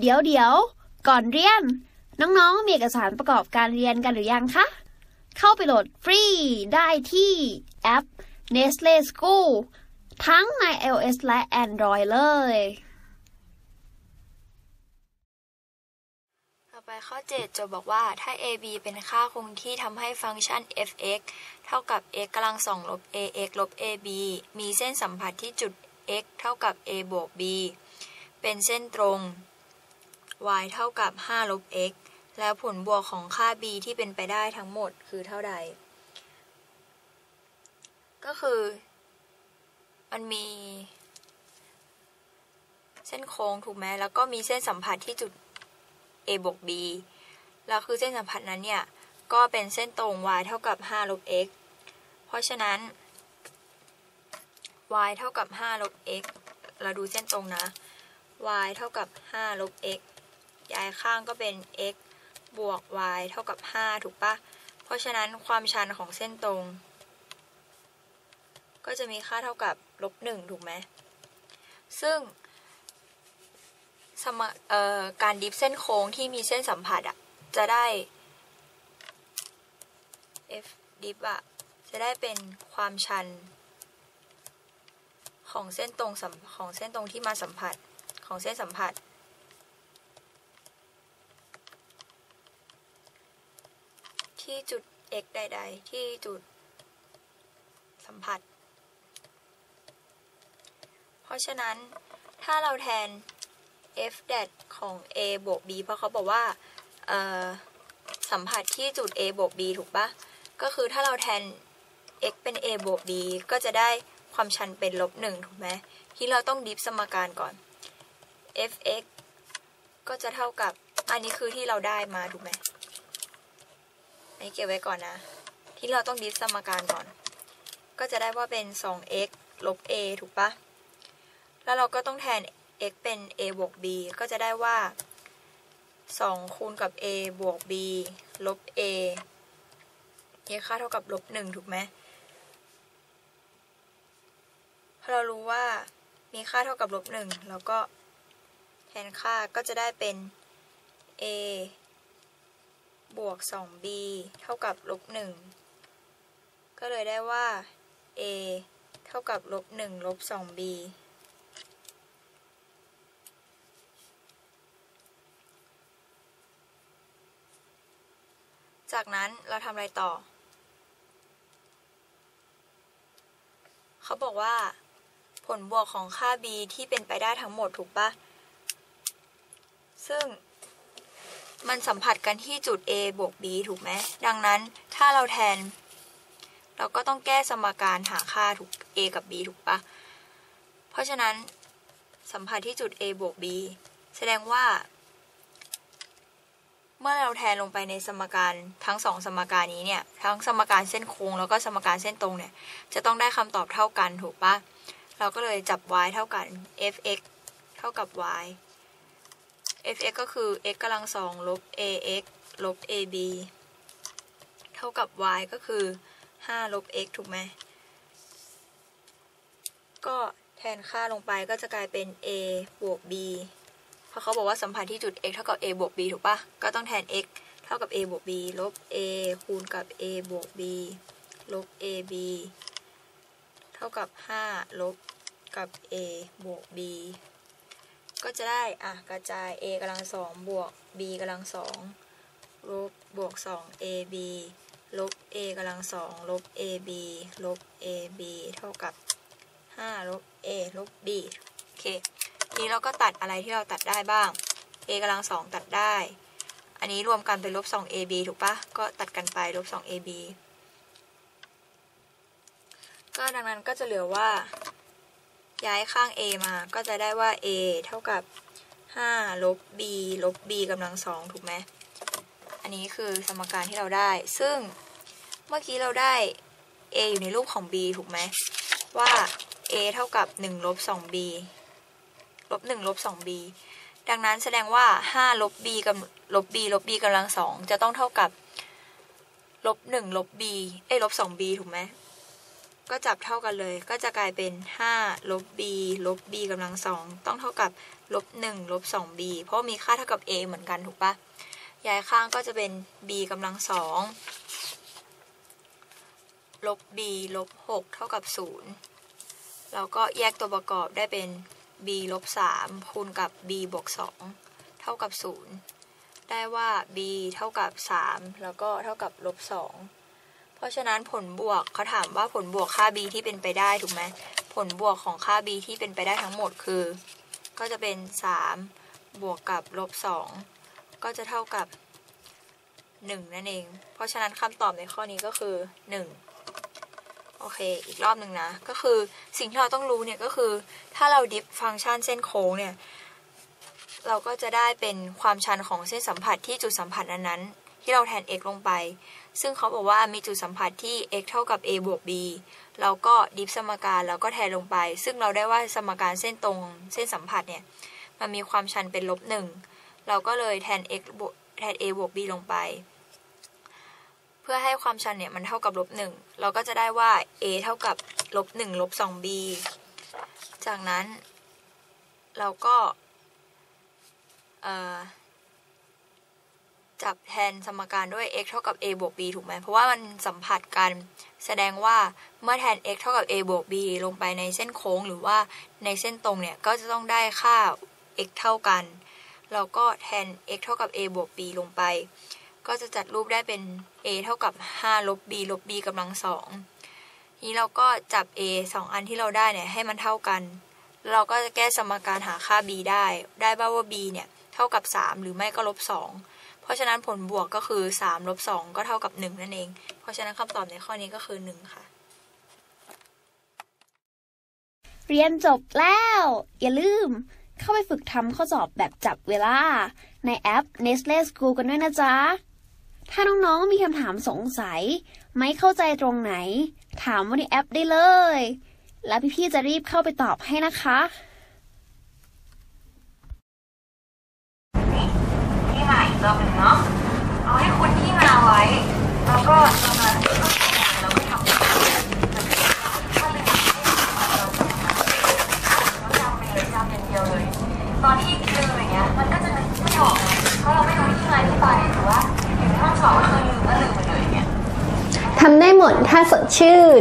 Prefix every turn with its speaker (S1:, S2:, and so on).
S1: เดี๋ยวเดี๋ยวก่อนเรียน น้องๆ มีเอกสารประกอบการเรียนกันหรือยังคะ เข้าไปโหลดฟรีได้ที่แอป Nestle School ทั้งใน iOS และ Android เลย
S2: ต่อไปข้อ7โจทย์บอกว่าถ้า ab เป็นค่าคงที่ทำให้ฟังก์ชัน f(x) เท่ากับ x กำลังสองลบ ax ลบ ab มีเส้นสัมผัสที่จุด x เท่ากับ a บวก b เป็นเส้นตรง y เท่ากับ 5 ลบ x แล้วผลบวกของค่า b ที่เป็นไปได้ทั้งหมดคือเท่าใด ก็คือมันมี เส้นโค้งถูกไหมแล้วก็มีเส้นสัมผัสที่จุด a บวก b แล้วคือเส้นสัมผัสนั้นเนี่ย ก็เป็นเส้นตรง y เท่ากับ 5 ลบ x เพราะฉะนั้น y เท่ากับ 5 ลบ x เราดูเส้นตรงนะ y เท่ากับ 5 ลบ x ย้ายข้างก็เป็น x บวก y เท่ากับ 5 ถูกปะเพราะฉะนั้นความชันของเส้นตรง ก็จะมีค่าเท่ากับลบ1ถูกไหม ซึ่งสมการดิฟเส้นโค้งที่มีเส้นสัมผัสอะจะได้ f ดิฟอะจะได้เป็นความชัน ของเส้นตรงของเส้นตรงที่มาสัมผัสของเส้นสัมผัส ที่จุด x ใด ๆ ที่จุดสัมผัส เพราะฉะนั้นถ้าเราแทน f dat ของ a บวก b เพราะเขาบอกว่าสัมผัสที่จุด a บวก b ถูกปะก็คือถ้าเราแทน x เป็น a บวก b ก็จะได้ความชันเป็นลบหนึ่งถูกไหมที่เราต้องดิฟสมการก่อน f(x) ก็จะเท่ากับ อันนี้คือที่เราได้มาถูกไหม อันนี้เก็บไว้ก่อนนะ ที่เราต้องดิฟสมการก่อน ก็จะได้ว่าเป็น 2x ลบ a ถูกปะแล้วเราก็ต้องแทน x เป็น a บวก b ก็จะได้ว่า 2 คูณกับ a บวก b ลบ a นี่ค่าเท่ากับลบ 1 ถูกไหมพอเรารู้ว่ามีค่าเท่ากับลบ 1 แล้วก็แทนค่าก็จะได้เป็น a บวก 2b เท่ากับลบ1ก็เลยได้ว่า a เท่ากับลบ1ลบ 2b จากนั้นเราทำอะไรต่อ เขาบอกว่า ผลบวกของค่า b ที่เป็นไปได้ทั้งหมดถูกปะซึ่ง มันสัมผัสกันที่จุด a บวก b ถูกไหม ดังนั้นถ้าเราแทน เราก็ต้องแก้สมการหาค่าถูก a กับ b ถูกปะ เพราะฉะนั้นสัมผัสที่จุด a บวก b แสดงว่า เมื่อเราแทนลงไปในสมการทั้งสองสมการนี้เนี่ย ทั้งสมการเส้นโค้งแล้วก็สมการเส้นตรงเนี่ย จะต้องได้คำตอบเท่ากันถูกปะเราก็เลยจับ y เท่ากัน f(x) เท่ากับ y f(x) ก็คือ x กำลังสองลบ ax ลบ ab เท่ากับ y ก็คือ 5 ลบ x ถูกไหม ก็แทนค่าลงไปก็จะกลายเป็น a บวก b เพราะเขาบอกว่าสัมพันธ์ที่จุด x เท่ากับ a บวก b ถูกปะก็ต้องแทน x เท่ากับ a บวก b ลบ a คูณกับ a บวก b ลบ ab เท่ากับ 5 ลบกับ a บวก b ก็จะได้อะกระจาย a กำลังสองบวก b กำลังสองลบบวก2 ab ลบ a กำลังสองลบ ab ลบ ab เท่ากับ5ลบ a ลบ b โอเคนี้เราก็ตัดอะไรที่เราตัดได้บ้าง a กำลังสองตัดได้ อันนี้รวมกันเป็นลบ 2ab ถูกปะก็ตัดกันไปลบ 2ab ก็ดังนั้นก็จะเหลือว่า ย้ายข้าง a มา ก็จะได้ว่า a เท่ากับ 5 ลบ b ลบ b กำลังสองถูกไหม อันนี้คือสมการที่เราได้ ซึ่งเมื่อกี้เราได้ a อยู่ในรูปของ b ถูกไหม ว่า a เท่ากับ 1 ลบ 2b ลบหนึ่งลบสองบีดังนั้นแสดงว่าห้าลบบีกับลบบีลบบีกำลังสองจะต้องเท่ากับ ลบหนึ่งลบบีเอ้ลบสองบีถูกไหม ก็จับเท่ากันเลย ก็จะกลายเป็น 5 ลบ b ลบ b กำลังสองต้องเท่ากับลบ1ลบ 2b เพราะมีค่าเท่ากับ a เหมือนกันถูกปะย้ายข้างก็จะเป็น b กำลังสองลบ b ลบ 6 เท่ากับ 0 แล้วก็แยกตัวประกอบได้เป็น b ลบ 3 คูณกับ b บวก 2 เท่ากับ 0 ได้ว่า b เท่ากับ 3 แล้วก็เท่ากับลบ 2 เพราะฉะนั้นผลบวกเขาถามว่าผลบวกค่า b ที่เป็นไปได้ถูกไหมผลบวกของค่า b ที่เป็นไปได้ทั้งหมดคือ ก็จะเป็น 3 บวกกับลบ2ก็จะเท่ากับ 1 นั่นเอง เพราะฉะนั้นคำตอบในข้อนี้ก็คือ 1 โอเค อีกรอบหนึ่งนะ ก็คือสิ่งที่เราต้องรู้เนี่ยก็คือ ถ้าเราดิฟฟังก์ชันเส้นโค้งเนี่ย เราก็จะได้เป็นความชันของเส้นสัมผัสที่จุดสัมผัสนั้นๆ ที่เราแทน x ลงไป ซึ่งเขาบอกว่ามีจุดสัมผัสที่ x เท่ากับ a บวก b เราก็ดิฟสมการแล้วก็แทนลงไป ซึ่งเราได้ว่าสมการเส้นตรงเส้นสัมผัสเนี่ย มันมีความชันเป็นลบหนึ่งเราก็เลยแทน x บวกแทน a บวก b ลงไป เพื่อให้ความชันเนี่ยมันเท่ากับลบหนึ่งเราก็จะได้ว่า a เท่ากับลบหนึ่งลบสอง b จากนั้น เราก็ เอ่อ จับแทนสมการด้วย x เท่ากับ a บวก b ถูกไหม เพราะว่ามันสัมผัสกัน แสดงว่าเมื่อแทน x เท่ากับ a บวก b ลงไปในเส้นโค้งหรือว่าในเส้นตรงเนี่ย ก็จะต้องได้ค่า x เท่ากัน เราก็แทน x เท่ากับ a บวก b ลงไป ก็จะจัดรูปได้เป็น a เท่ากับ 5 ลบ b ลบ b กำลังสองนี้เราก็จับ a สองอันที่เราได้เนี่ยให้มันเท่ากัน เราก็จะแก้สมการหาค่า b ได้ ได้บ้าว่า b เนี่ยเท่ากับ 3 หรือไม่ก็ลบ 2 เพราะฉะนั้นผลบวกก็คือ3ลบ2ก็เท่ากับ 1 นั่นเอง เพราะฉะนั้นคำตอบในข้อนี้ก็คือ 1 ค่ะ
S1: เรียนจบแล้ว อย่าลืม เข้าไปฝึกทำข้อสอบแบบจับเวลา ในแอป Nestle School กันด้วยนะจ๊ะ ถ้าน้องๆมีคำถามสงสัย ไม่เข้าใจตรงไหน ถามว่าในแอปได้เลย แล้วพี่ๆจะรีบเข้าไปตอบให้นะคะ
S3: ที่มาอีกรอบหนึ่งเนาะ เอาให้คุณที่มาไว้ แล้วก็ตรงนั้นเราก็ทำถ้าเป็นเราจำไปเลยจำอย่างเดียวเลย ตอนที่เจออย่างเงี้ย มันก็จะนึกไม่ออกไงเพราะเราไม่รู้ที่มาที่ไปหรือว่าอยู่ในห้องสอบก็คือลืมก็ลืมไปเลยอย่างเงี้ย
S4: ทำได้หม ดถ้าสดชื่น